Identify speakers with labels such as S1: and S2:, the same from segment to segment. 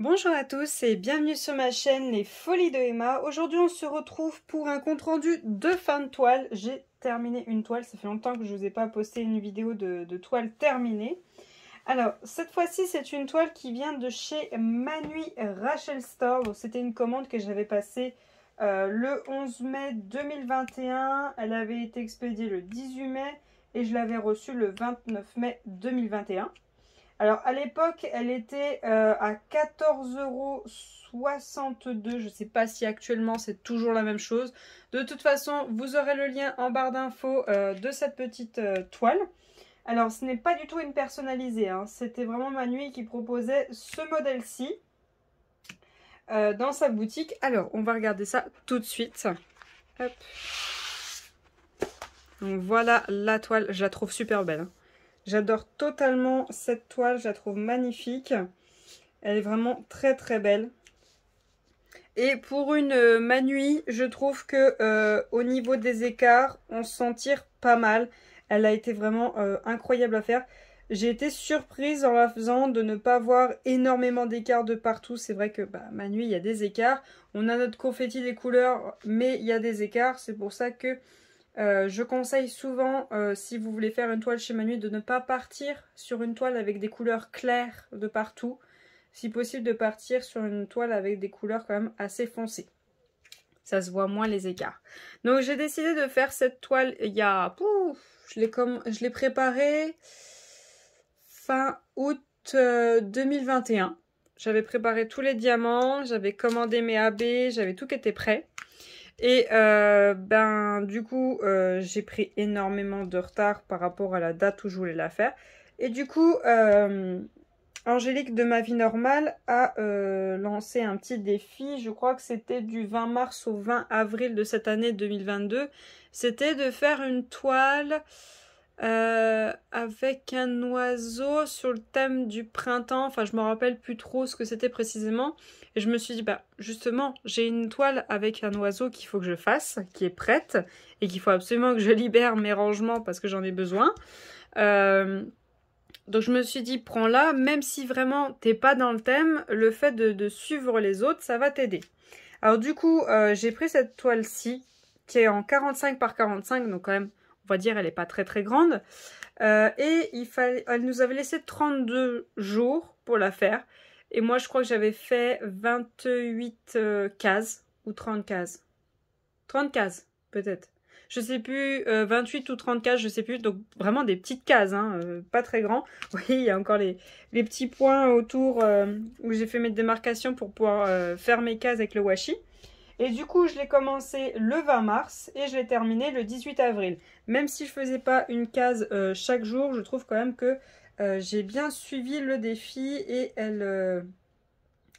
S1: Bonjour à tous et bienvenue sur ma chaîne Les Folies de Emma. Aujourd'hui on se retrouve pour un compte rendu de fin de toile. J'ai terminé une toile, ça fait longtemps que je ne vous ai pas posté une vidéo de, toile terminée. Alors cette fois-ci c'est une toile qui vient de chez Manui Rachel Store. C'était une commande que j'avais passée euh, le 11 mai 2021. Elle avait été expédiée le 18 mai et je l'avais reçue le 29 mai 2021. Alors à l'époque, elle était euh, à 14,62€. Je ne sais pas si actuellement c'est toujours la même chose. De toute façon, vous aurez le lien en barre d'infos euh, de cette petite euh, toile. Alors ce n'est pas du tout une personnalisée. Hein. C'était vraiment Manu qui proposait ce modèle-ci dans sa boutique. Alors on va regarder ça tout de suite. Donc voilà la toile. Je la trouve super belle. Hein. J'adore totalement cette toile, je la trouve magnifique. Elle est vraiment très très belle. Et pour une euh, manui, je trouve que euh, au niveau des écarts, on s'en tire pas mal. Elle a été vraiment euh, incroyable à faire. J'ai été surprise en la faisant de ne pas voir énormément d'écarts de partout. C'est vrai que bah, il y a des écarts. On a notre confetti des couleurs, mais il y a des écarts. C'est pour ça que euh, je conseille souvent, euh, si vous voulez faire une toile chez Manu, de ne pas partir sur une toile avec des couleurs claires de partout. Si possible, de partir sur une toile avec des couleurs quand même assez foncées. Ça se voit moins les écarts. Donc j'ai décidé de faire cette toile il y a... Je l'ai préparée fin août 2021. Euh, j'avais préparé tous les diamants, j'avais commandé mes AB, j'avais tout qui était prêt. Et euh, ben du coup, euh, j'ai pris énormément de retard par rapport à la date où je voulais la faire. Et du coup, euh, Angélique de ma vie normale a lancé un petit défi. Je crois que c'était du 20 mars au 20 avril de cette année 2022. C'était de faire une toile euh, avec un oiseau sur le thème du printemps. Enfin, je me rappelle plus trop ce que c'était précisément. Et je me suis dit, bah, justement, j'ai une toile avec un oiseau qu'il faut que je fasse, qui est prête, et qu'il faut absolument que je libère mes rangements parce que j'en ai besoin. Euh, donc je me suis dit, prends-la, même si vraiment t'es pas dans le thème, le fait de, suivre les autres, ça va t'aider. Alors du coup, euh, j'ai pris cette toile-ci, qui est en 45 par 45, donc quand même on va dire, elle n'est pas très très grande. Euh, et il fallait, elle nous avait laissé 32 jours pour la faire. Et moi, je crois que j'avais fait 28 euh, cases ou 30 cases. 30 cases, peut-être. Je sais plus, 28 euh, ou 30 cases, je sais plus. Donc, vraiment des petites cases, hein, pas très grand. Voyez, il y a encore les, les petits points autour où j'ai fait mes démarcations pour pouvoir faire mes cases avec le washi. Et du coup, je l'ai commencé le 20 mars et je l'ai terminé le 18 avril. Même si je faisais pas une case euh, chaque jour, je trouve quand même que euh, j'ai bien suivi le défi et elle, euh,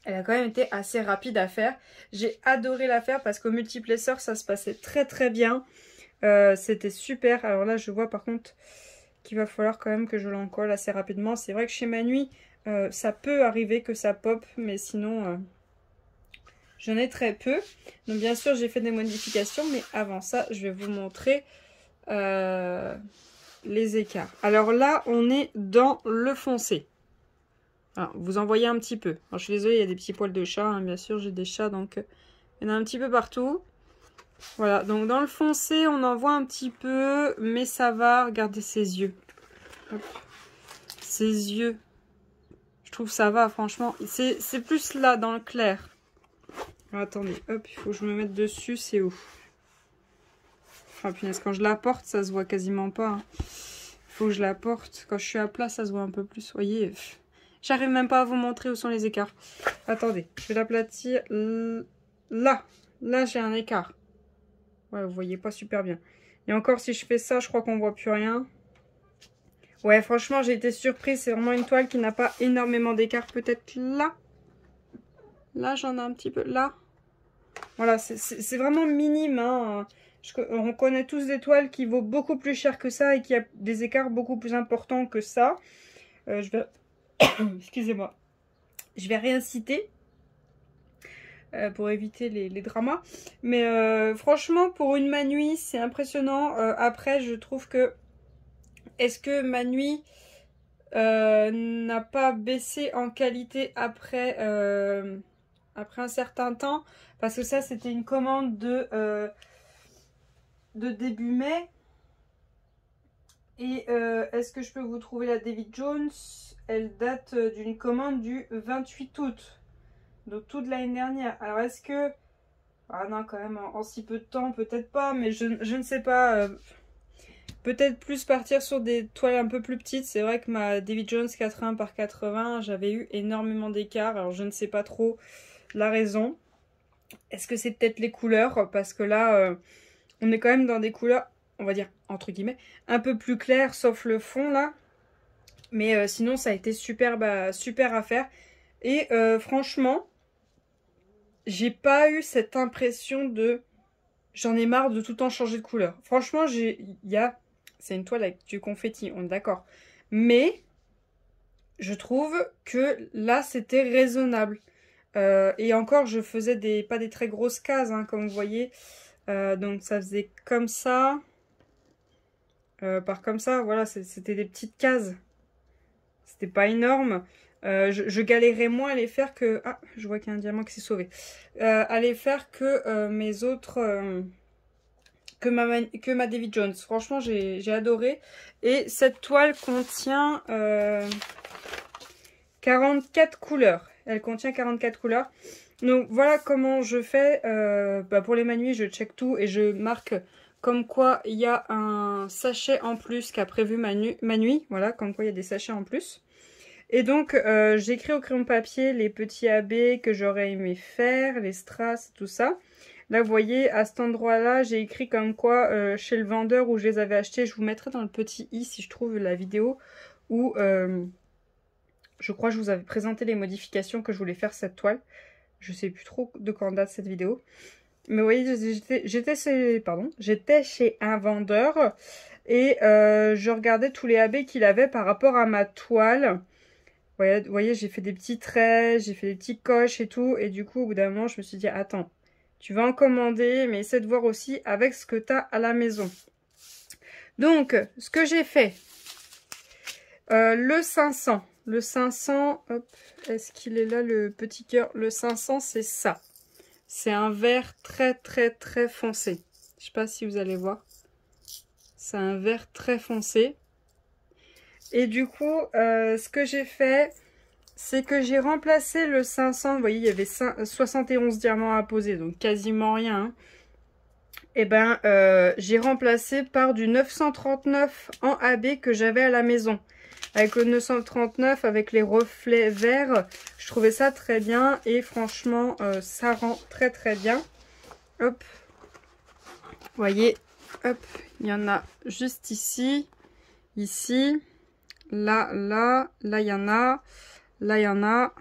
S1: elle a quand même été assez rapide à faire. J'ai adoré la faire parce qu'au multiplesseur, ça se passait très très bien. C'était super. Alors là, je vois par contre qu'il va falloir quand même que je l'encolle assez rapidement. C'est vrai que chez Manui, ça peut arriver que ça pop, mais sinon J'en ai très peu. Donc bien sûr, j'ai fait des modifications, mais avant ça, je vais vous montrer euh, les écarts. Alors là, on est dans le foncé. vous en voyez un petit peu. Alors, je suis désolée, il y a des petits poils de chat. Hein, bien sûr, j'ai des chats, donc il y en a un petit peu partout. Voilà, donc dans le foncé, on en voit un petit peu, mais ça va. Regardez ses yeux. Ses yeux. Je trouve ça va, franchement. C'est plus là, dans le clair attendez, hop, il faut que je me mette dessus, c'est où? Ah punaise, quand je la porte, ça se voit quasiment pas. Il hein. faut que je la porte. Quand je suis à plat, ça se voit un peu plus. Voyez, j'arrive même pas à vous montrer où sont les écarts. Attendez, je vais l'aplatir là. Là, j'ai un écart. Ouais, vous voyez pas super bien. Et encore, si je fais ça, je crois qu'on voit plus rien. Ouais, franchement, j'ai été surprise. C'est vraiment une toile qui n'a pas énormément d'écart. Peut-être là. Là, j'en ai un petit peu. Là. Voilà, c'est vraiment minime. Hein. on connaît tous des toiles qui vaut beaucoup plus cher que ça et qui a des écarts beaucoup plus importants que ça. Euh, je vais... Excusez-moi. Je vais rien. Euh, pour éviter les, dramas. Mais euh, franchement, pour une Manui, c'est impressionnant. après, je trouve que... Est-ce que Manui n'a pas baissé en qualité après, après un certain temps. Parce que ça, c'était une commande de, de début mai. Et est-ce que je peux vous trouver la David Jones? Elle date d'une commande du 28 août. Donc toute l'année dernière. Alors est-ce que... Ah non, quand même, en, si peu de temps, peut-être pas, mais je, ne sais pas. Peut-être plus partir sur des toiles un peu plus petites. C'est vrai que ma David Jones 80 par 80, j'avais eu énormément d'écart. Alors je ne sais pas trop la raison. Est-ce que c'est peut-être les couleurs? Parce que là, euh, on est quand même dans des couleurs, on va dire, entre guillemets, un peu plus claires, sauf le fond là. Mais euh, sinon, ça a été super, super à faire. Et euh, franchement, j'ai pas eu cette impression de... J'en ai marre de tout le temps changer de couleur. Franchement, il y a c'est une toile avec du confetti, on est d'accord. Mais je trouve que là, c'était raisonnable. Euh, et encore, je faisais des pas des très grosses cases, hein, comme vous voyez. Euh, donc ça faisait comme ça. Euh, par comme ça, voilà, c'était des petites cases. C'était pas énorme. je, galérais moins à les faire que... Ah, je vois qu'il y a un diamant qui s'est sauvé. à les faire que mes autres que ma, que ma David Jones. Franchement, j'ai adoré. Et cette toile contient 44 euh, couleurs. Elle contient 44 couleurs. Donc voilà comment je fais. Euh, bah, pour les manuits, je check tout et je marque comme quoi il y a un sachet en plus qu'a prévu Manu. Voilà, comme quoi il y a des sachets en plus. Et donc, euh, j'écris au crayon papier les petits AB que j'aurais aimé faire, les strass, tout ça. Là, vous voyez, à cet endroit-là, j'ai écrit comme quoi, euh, chez le vendeur où je les avais achetés, je vous mettrai dans le petit i si je trouve la vidéo où je crois que je vous avais présenté les modifications que je voulais faire cette toile. Je sais plus trop de quand date cette vidéo. Mais vous voyez, j'étais chez, pardon, j'étais chez un vendeur et euh, je regardais tous les AB qu'il avait par rapport à ma toile. Vous voyez, j'ai fait des petits traits, j'ai fait des petits coches et tout. Et du coup, au bout d'un moment, je me suis dit, attends, tu vas en commander, mais essaie de voir aussi avec ce que tu as à la maison. Donc, ce que j'ai fait, euh, le 500. Le 500, hop, est-ce qu'il est là le petit cœur? Le 500, c'est ça. C'est un vert très très très foncé. Je sais pas si vous allez voir. C'est un vert très foncé. Et du coup, euh, ce que j'ai fait, c'est que j'ai remplacé le 500. Vous voyez, il y avait 71 diamants à poser, donc quasiment rien. Et eh ben, euh, j'ai remplacé par du 939 en AB que j'avais à la maison. Avec le 939, avec les reflets verts, je trouvais ça très bien. Et franchement, euh, ça rend très très bien. Hop. Vous voyez, hop, il y en a juste ici, ici, là, là, là, il y en a. Là, il y en a.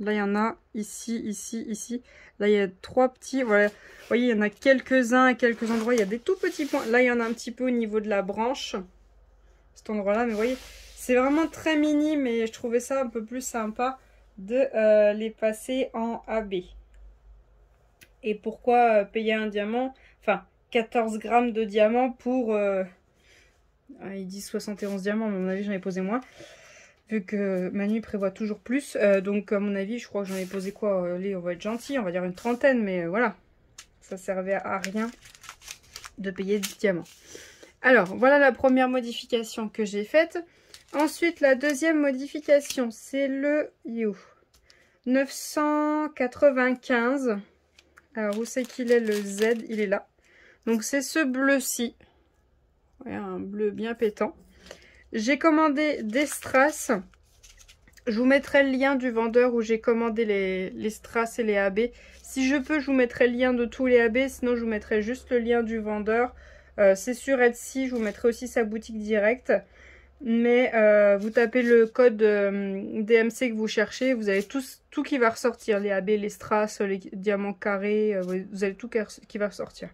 S1: Là, il y en a. Ici, ici, ici. Là, il y a trois petits. Voilà. Vous voyez, il y en a quelques-uns à quelques endroits. Il y a des tout petits points. Là, il y en a un petit peu au niveau de la branche. Cet endroit-là. Mais vous voyez, c'est vraiment très mini. Mais je trouvais ça un peu plus sympa de euh, les passer en AB. Et pourquoi euh, payer un diamant? Enfin, 14 grammes de diamant pour... Euh, ah, il dit 71 diamants, mais à mon avis, j'en ai posé moins vu que Manu prévoit toujours plus. Euh, donc, à mon avis, je crois que j'en ai posé quoi? Allez, on va être gentil, on va dire une trentaine, mais voilà. Ça servait à rien de payer du diamant. Alors, voilà la première modification que j'ai faite. Ensuite, la deuxième modification, c'est le You 995. Alors, où c'est qu'il est le Z? Il est là. Donc, c'est ce bleu-ci. un bleu bien pétant. J'ai commandé des strass. Je vous mettrai le lien du vendeur où j'ai commandé les, strass et les AB. Si je peux, je vous mettrai le lien de tous les AB. Sinon, je vous mettrai juste le lien du vendeur. Euh, c'est sur Etsy. Je vous mettrai aussi sa boutique directe. Mais euh, vous tapez le code euh, DMC que vous cherchez. Vous avez tout, tout qui va ressortir. Les AB, les strass, les diamants carrés. vous avez tout qui va ressortir.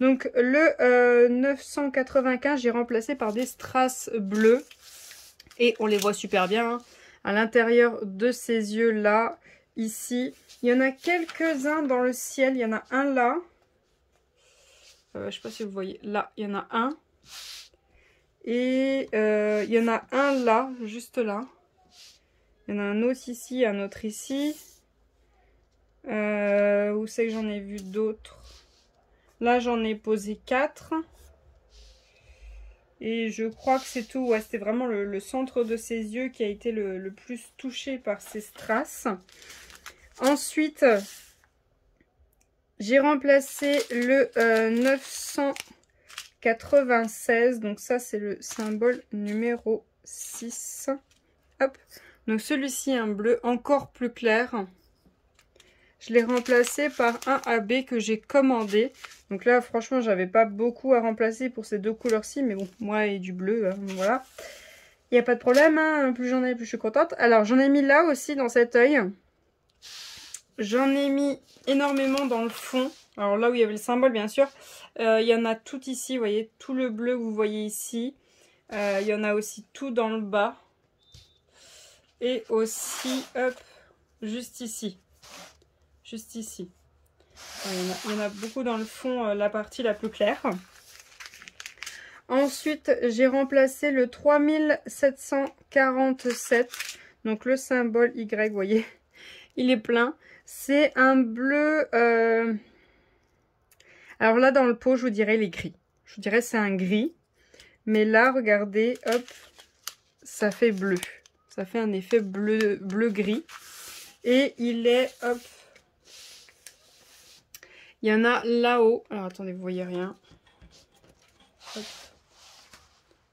S1: Donc le 995, euh, j'ai remplacé par des strass bleus. Et on les voit super bien hein. à l'intérieur de ces yeux-là, ici. Il y en a quelques-uns dans le ciel. Il y en a un là. Euh, je ne sais pas si vous voyez. Là, il y en a un. Et il y en a un là, juste là. Il y en a un autre ici, un autre ici. Euh, où c'est que j'en ai vu d'autres? Là, j'en ai posé 4. Et je crois que c'est tout. C'était vraiment le, centre de ses yeux qui a été le, plus touché par ces strass. Ensuite, j'ai remplacé le euh, 900... 96. Donc ça, c'est le symbole numéro 6. Hop. Donc celui-ci est un bleu encore plus clair. Je l'ai remplacé par un AB que j'ai commandé. Donc là, franchement, j'avais pas beaucoup à remplacer pour ces deux couleurs-ci. Mais bon, moi et du bleu, hein, voilà. Il n'y a pas de problème, hein. plus j'en ai, plus je suis contente. Alors, j'en ai mis là aussi, dans cet œil. J'en ai mis énormément dans le fond. Alors là où il y avait le symbole, bien sûr. Euh, il y en a tout ici, vous voyez, tout le bleu vous voyez ici. Euh, il y en a aussi tout dans le bas. Et aussi, hop, juste ici juste ici. Il y, en a, beaucoup dans le fond, euh, la partie la plus claire. Ensuite, j'ai remplacé le 3747. Donc le symbole Y, vous voyez, il est plein. C'est un bleu... alors là, dans le pot, je vous dirais, les gris. Je vous dirais, c'est un gris. Mais là, regardez, hop, ça fait bleu. Ça fait un effet bleu-gris. Bleu Et il est, hop, il y en a là-haut. Alors attendez, vous voyez rien. Il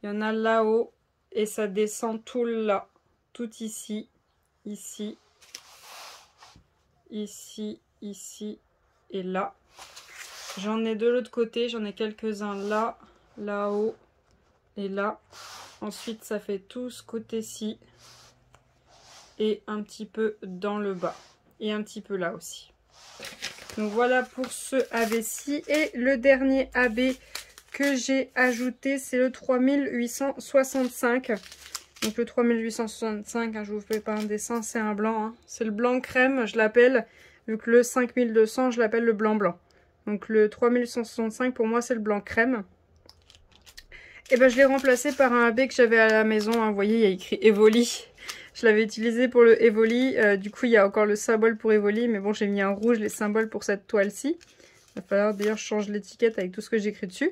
S1: y en a là-haut. Et ça descend tout là. Tout ici. Ici. Ici. Ici. Et là. J'en ai de l'autre côté. J'en ai quelques-uns là. Là-haut. Et là. Ensuite, ça fait tout ce côté-ci. Et un petit peu dans le bas. Et un petit peu là aussi. Donc voilà pour ce AB-ci. Et le dernier AB que j'ai ajouté, c'est le 3865. Donc le 3865, hein, je vous fais pas un dessin, c'est un blanc. Hein. C'est le blanc crème, je l'appelle. Vu que le 5200, je l'appelle le blanc blanc. Donc le 3865, pour moi, c'est le blanc crème. Et ben je l'ai remplacé par un AB que j'avais à la maison. Hein. Vous voyez, il y a écrit Evoli. Je l'avais utilisé pour le Evoli. Euh, du coup, il y a encore le symbole pour Evoli. Mais bon, j'ai mis en rouge les symboles pour cette toile-ci. Il va falloir d'ailleurs changer l'étiquette avec tout ce que j'écris dessus.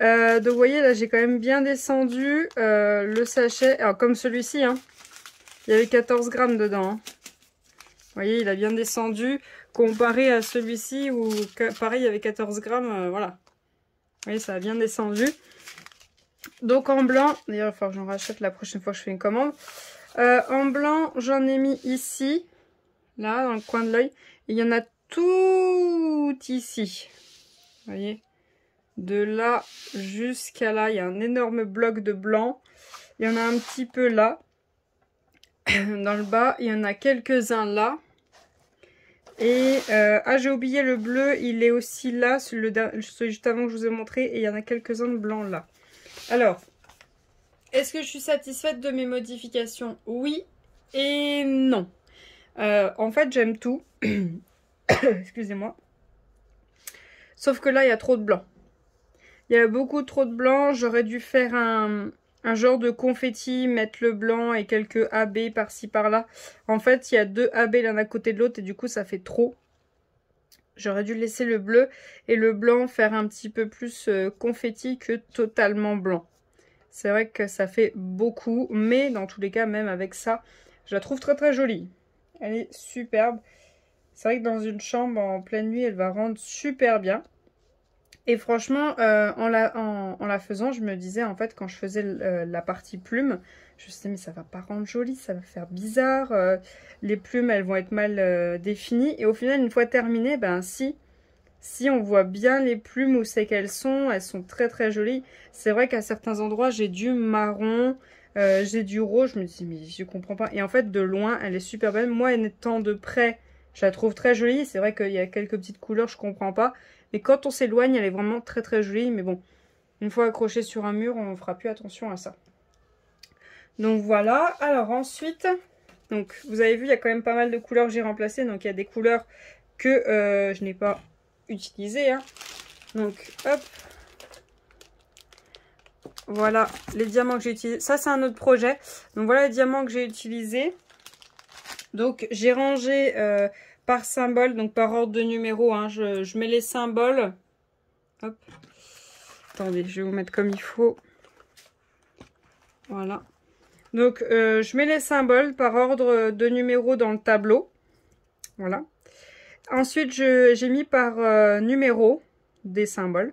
S1: Euh, donc, vous voyez, là, j'ai quand même bien descendu euh, le sachet. Alors, comme celui-ci, hein, il y avait 14 grammes dedans. Hein. Vous voyez, il a bien descendu comparé à celui-ci où, pareil, il y avait 14 grammes. voilà. Vous voyez, ça a bien descendu. Donc, en blanc, d'ailleurs, il va falloir que j'en rachète la prochaine fois que je fais une commande. Euh, en blanc, j'en ai mis ici, là, dans le coin de l'œil. Il y en a tout ici. Vous voyez De là jusqu'à là, il y a un énorme bloc de blanc. Il y en a un petit peu là. dans le bas, il y en a quelques-uns là. Et, euh, ah, j'ai oublié le bleu, il est aussi là, juste avant que je vous ai montré. Et il y en a quelques-uns de blanc là. Alors, est-ce que je suis satisfaite de mes modifications? Oui et non. Euh, en fait, j'aime tout. Excusez-moi. Sauf que là, il y a trop de blanc. Il y a beaucoup trop de blanc. J'aurais dû faire un, genre de confetti, mettre le blanc et quelques AB par-ci par-là. En fait, il y a deux AB l'un à côté de l'autre et du coup, ça fait trop. J'aurais dû laisser le bleu et le blanc faire un petit peu plus euh, confetti que totalement blanc. C'est vrai que ça fait beaucoup, mais dans tous les cas, même avec ça, je la trouve très très jolie. Elle est superbe. C'est vrai que dans une chambre en pleine nuit, elle va rendre super bien. Et franchement, euh, en, la, faisant, je me disais, en fait, quand je faisais euh, la partie plume, je me disais, mais ça va pas rendre joli, ça va faire bizarre. Euh, les plumes, elles vont être mal définies. Et au final, une fois terminé, ben si, si on voit bien les plumes où c'est qu'elles sont, elles sont très très jolies. C'est vrai qu'à certains endroits, j'ai du marron, j'ai du rose. Je me dis, mais je comprends pas. Et en fait, de loin, elle est super belle. Moi, étant de près, je la trouve très jolie. C'est vrai qu'il y a quelques petites couleurs, je comprends pas. Mais quand on s'éloigne, elle est vraiment très très jolie. Mais bon, une fois accrochée sur un mur, on fera plus attention à ça. Donc voilà. Alors ensuite, donc vous avez vu, il y a quand même pas mal de couleurs que j'ai remplacées. Donc il y a des couleurs que euh, je n'ai pas utiliser. Hein. Donc, hop. voilà les diamants que j'ai utilisés. Ça, c'est un autre projet. Donc, voilà les diamants que j'ai utilisés. Donc, j'ai rangé euh, par symbole, donc par ordre de numéro. Hein. Je, mets les symboles. Attendez, je vais vous mettre comme il faut. Voilà. Donc, euh, je mets les symboles par ordre de numéro dans le tableau. Voilà. Ensuite, j'ai mis par euh, numéro des symboles.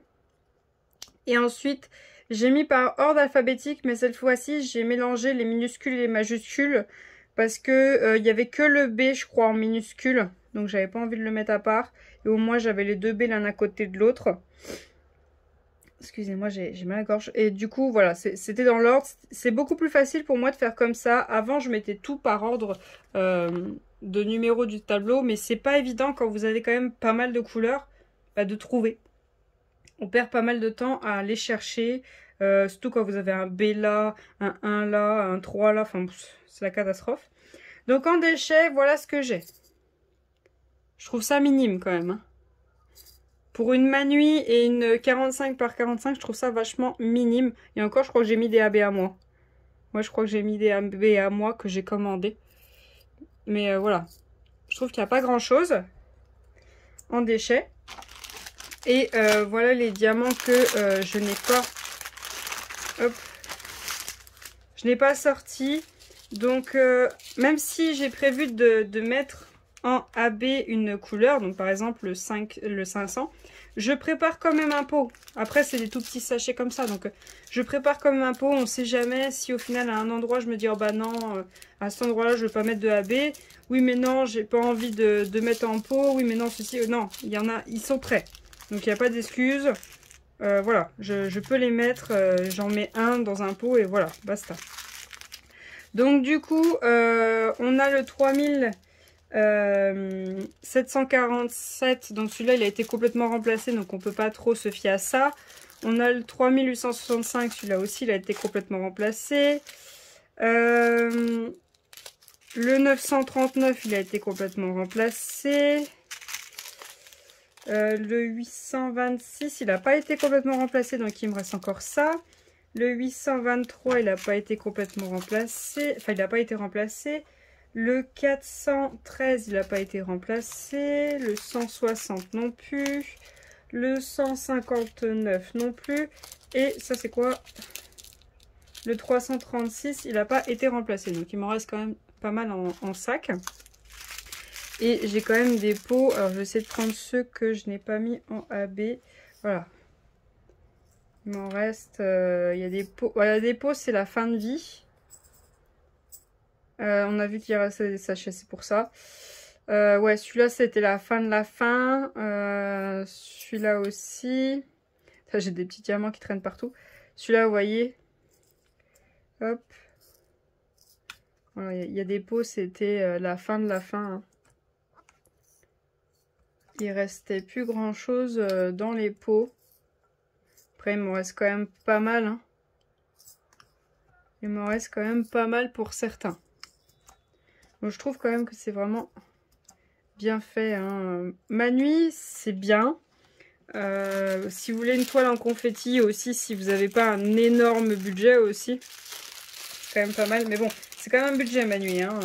S1: Et ensuite, j'ai mis par ordre alphabétique, mais cette fois-ci, j'ai mélangé les minuscules et les majuscules parce que euh, il avait que le B, je crois, en minuscule. Donc, j'avais pas envie de le mettre à part. Et au moins, j'avais les deux B l'un à côté de l'autre. Excusez-moi, j'ai mal à gorge. Et du coup, voilà, c'était dans l'ordre. C'est beaucoup plus facile pour moi de faire comme ça. Avant, je mettais tout par ordre euh, de numéro du tableau. Mais c'est pas évident quand vous avez quand même pas mal de couleurs bah, de trouver on perd pas mal de temps à aller chercher, euh, surtout quand vous avez un B là, un 1 là, un 3 là, enfin c'est la catastrophe. Donc en déchets, voilà ce que j'ai. Je trouve ça minime quand même. Hein. Pour une Manui et une 45 par 45, je trouve ça vachement minime. Et encore, je crois que j'ai mis des AB à moi. Moi, je crois que j'ai mis des AB à moi que j'ai commandé. Mais euh, voilà. Je trouve qu'il n'y a pas grand-chose en déchets. Et euh, voilà les diamants que euh, je n'ai pas... Hop. Je n'ai pas sorti. Donc, euh, même si j'ai prévu de, mettre en AB une couleur, donc par exemple le, 5, le 500, je prépare quand même un pot. Après, c'est des tout petits sachets comme ça. Donc, je prépare quand même un pot. On ne sait jamais si au final, à un endroit, je me dis, oh bah non, à cet endroit-là, je ne veux pas mettre de AB. Oui, mais non, j'ai pas envie de, mettre en pot. Oui, mais non, ceci. non, il y en a, ils sont prêts. Donc il n'y a pas d'excuse. Euh, voilà, je, peux les mettre. Euh, j'en mets un dans un pot et voilà, basta. Donc du coup, euh, on a le 3747. Donc celui-là, il a été complètement remplacé. Donc on ne peut pas trop se fier à ça. On a le 3865. Celui-là aussi, il a été complètement remplacé. le 939, il a été complètement remplacé. Euh, le 826, il n'a pas été complètement remplacé, donc il me reste encore ça. Le 823, il n'a pas été complètement remplacé. Enfin, il n'a pas été remplacé. Le 413, il n'a pas été remplacé. Le 160 non plus. Le 159 non plus. Et ça, c'est quoi? Le 336, il n'a pas été remplacé. Donc, il m'en reste quand même pas mal en sac. Et j'ai quand même des pots. Alors, je vais essayer de prendre ceux que je n'ai pas mis en AB. Voilà. Il m'en reste... Euh, il y a des pots. Voilà, des pots, c'est la fin de vie. Euh, on a vu qu'il restait des sachets, c'est pour ça. Euh, ouais, celui-là, c'était la fin de la fin. celui-là aussi. J'ai des petits diamants qui traînent partout. Celui-là, vous voyez. Hop. Voilà, il y, a des pots, c'était la fin de la fin. Hein il restait plus grand chose euh, dans les pots. Après, il me reste quand même pas mal. Hein. Il me reste quand même pas mal pour certains. je trouve quand même que c'est vraiment bien fait. Hein. Ma nuit, c'est bien. Euh, si vous voulez une toile en confetti aussi, si vous n'avez pas un énorme budget aussi, c'est quand même pas mal. Mais bon, c'est quand même un budget ma nuit. Hein.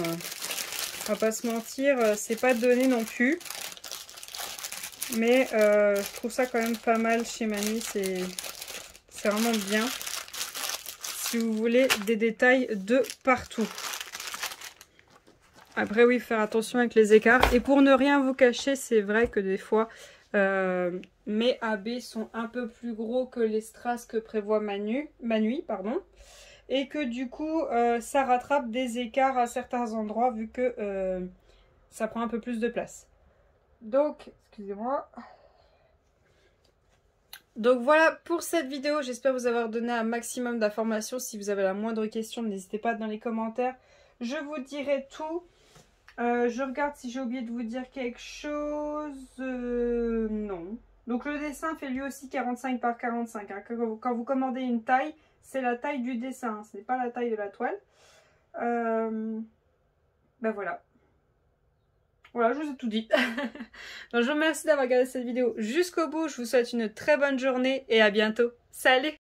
S1: On va pas se mentir, euh, c'est pas donné non plus. Mais euh, je trouve ça quand même pas mal chez Mani. C'est vraiment bien. Si vous voulez des détails de partout. Après oui, faire attention avec les écarts. Et pour ne rien vous cacher, c'est vrai que des fois, euh, mes AB sont un peu plus gros que les strass que prévoit Manu, Manui. Pardon, et que du coup, euh, ça rattrape des écarts à certains endroits vu que ça prend un peu plus de place. Donc, excusez-moi. Donc voilà pour cette vidéo, j'espère vous avoir donné un maximum d'informations. Si vous avez la moindre question, n'hésitez pas dans les commentaires. Je vous dirai tout. Euh, je regarde si j'ai oublié de vous dire quelque chose. Euh, non. Donc le dessin fait lui aussi 45 par 45. Hein. Quand, vous, commandez une taille, c'est la taille du dessin. Ce n'est pas la taille de la toile. Euh, ben voilà. Voilà, je vous ai tout dit. Donc, je vous remercie d'avoir regardé cette vidéo jusqu'au bout. Je vous souhaite une très bonne journée et à bientôt. Salut